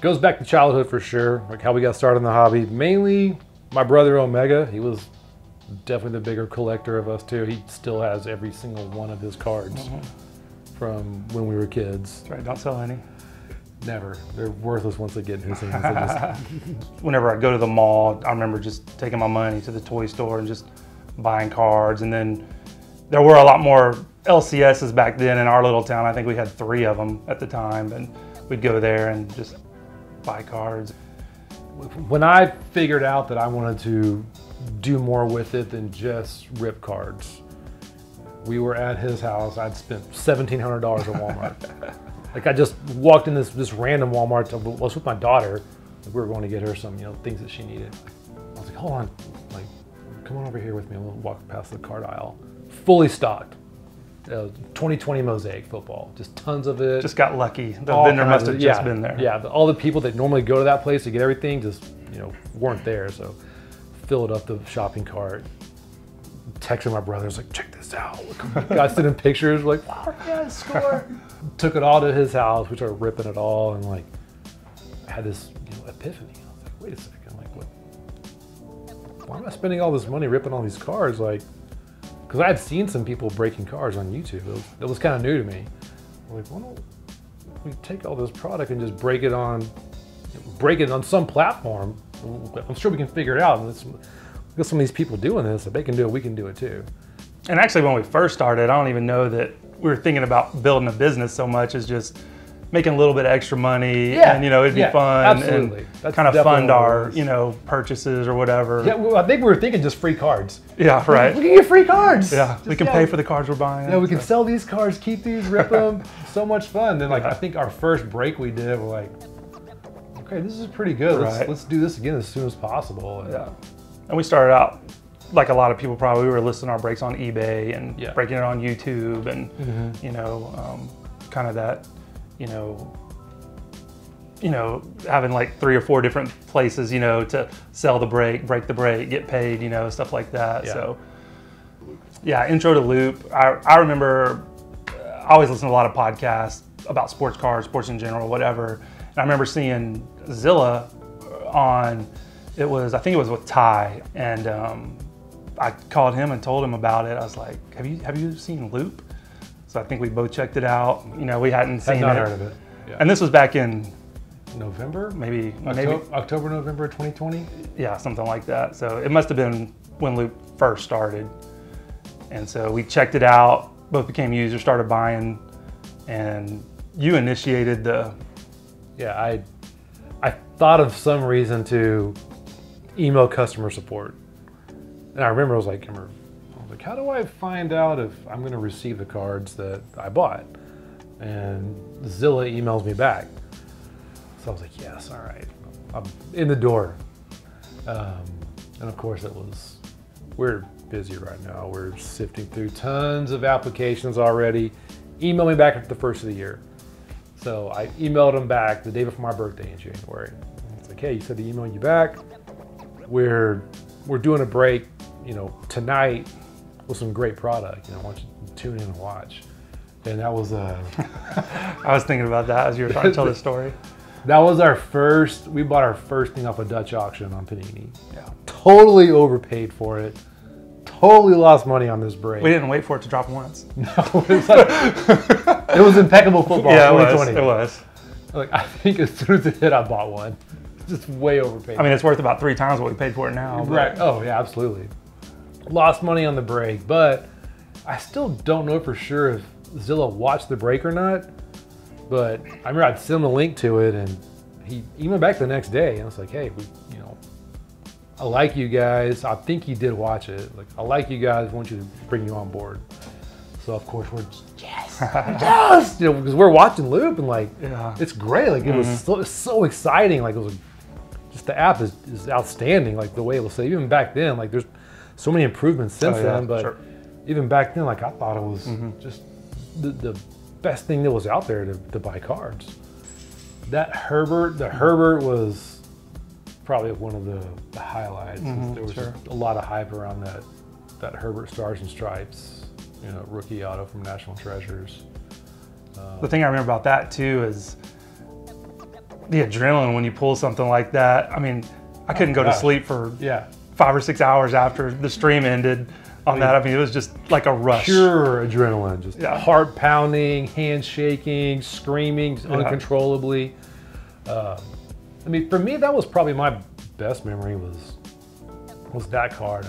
goes back to childhood for sure, like how we got started in the hobby. Mainly my brother Omega. He was definitely the bigger collector of us too. He still has every single one of his cards mm-hmm. from when we were kids. That's right. Don't sell any. Never. They're worthless once they get in his hands. Just- Whenever I'd go to the mall, I remember just taking my money to the toy store and just buying cards. And then there were a lot more LCSs back then in our little town. I think we had three of them at the time, and we'd go there and just buy cards. when I figured out that I wanted to do more with it than just rip cards, we were at his house. I'd spent seventeen hundred dollars at Walmart. like I just walked in this this random Walmart. To, I was with my daughter. We were going to get her some you know things that she needed. I was like, hold on, like come on over here with me. We'll walk past the card aisle, fully stocked. Uh, 2020 mosaic football, just tons of it. Just got lucky. The all vendor must of- have just yeah, been there. Yeah, the, all the people that normally go to that place to get everything just you know weren't there. So filled up the shopping cart. Texted my brothers like, check this out. Got sending pictures like, oh yeah, score. Took it all to his house. We started ripping it all and like I had this you know, epiphany. I was like, wait a second, like what? Why am I spending all this money ripping all these cars? Like, because I had seen some people breaking cars on YouTube. It was, was kind of new to me. I'm like, why don't we take all this product and just break it on, break it on some platform? I'm sure we can figure it out. And it's, got some of these people doing this. If they can do it, we can do it too. And actually, when we first started, I don't even know that we were thinking about building a business so much as just making a little bit of extra money, Yeah, and you know, it'd be yeah, fun, absolutely. and That's kind of fund our, you know, purchases or whatever. Yeah, well, I think we were thinking just free cards. Yeah, right. We can get free cards. Yeah, we can yeah, pay for the cards we're buying. Yeah, we can so- sell these cards, keep these, rip them. so much fun. Then, like. I think our first break we did, we're like, okay, this is pretty good. Let's, Right. let's do this again as soon as possible. And, Yeah. And we started out like a lot of people probably we were listing our breaks on eBay and breaking it on YouTube and Mhm. you know um, kind of that you know you know having like three or four different places you know to sell the break, break the break, get paid, you know stuff like that. Yeah. So yeah, intro to Loupe. I, I remember uh, I always listen to a lot of podcasts about sports cars, sports in general, whatever. And I remember seeing Zilla on, it was, I think it was with Ty. And um, I called him and told him about it. I was like, have you, have you seen Loupe? So I think we both checked it out. You know, we hadn't seen Had seen not it. heard of it. Yeah. And this was back in November? maybe, maybe, October, October, November 2020? yeah, something like that. So it must have been when Loupe first started. And so we checked it out, both became users, started buying, and you initiated the, Yeah, I I thought of some reason to email customer support. And I remember I was like, I remember- I was like, how do I find out if I'm going to receive the cards that I bought? And Zilla emails me back. So I was like, yes, all right, I'm in the door. Um, and of course, it was we're busy right now. We're sifting through tons of applications already. Email me back at the first of the year. So I emailed him back the day before my birthday in January. It's like, hey, you said to email you back. We're we're doing a break, you know, tonight with some great product. You know, I want you to tune in and watch. And that was uh I was thinking about that as you were trying to tell the story. that was our first. We bought our first thing off a Dutch auction on Panini. Yeah. Totally overpaid for it. Totally lost money on this break. We didn't wait for it to drop once. No, it was, like- it was impeccable football. yeah, it was. It was. Like I think as soon as it hit, I bought one. Just way overpaid. I mean, it's worth about three times what we paid for it now. but- right? Oh yeah, absolutely. Lost money on the break, but I still don't know for sure if Zilla watched the break or not. But I remember I'd send him a link to it, and he emailed back the next day, and I was like, "Hey, we, you know, I like you guys. I think he did watch it. Like, I like you guys. I Want you to bring you on board." So of course we're just, yes, yes, you know, because we're watching Loupe and like Yeah. it's great. Like it was mm-hmm. so, so exciting. Like it was just the app is, is outstanding. Like the way it was say even back then. Like there's so many improvements since Oh, yeah, then, but sure. even back then, like I thought it was mm-hmm. just the, the best thing that was out there to, to buy cards. That Herbert, the Herbert was probably one of the, the highlights. Mm-hmm, there was sure. a lot of hype around that that Herbert Stars and Stripes, you know, rookie auto from National Treasures. The thing I remember about that too is the adrenaline when you pull something like that. I mean, I couldn't go to sleep for Yeah. Five or six hours after the stream ended on that. I mean, it was just like a rush. Pure adrenaline, just Yeah. heart pounding, hands shaking, screaming uncontrollably. Uh, I mean, for me, that was probably my best memory was was that card.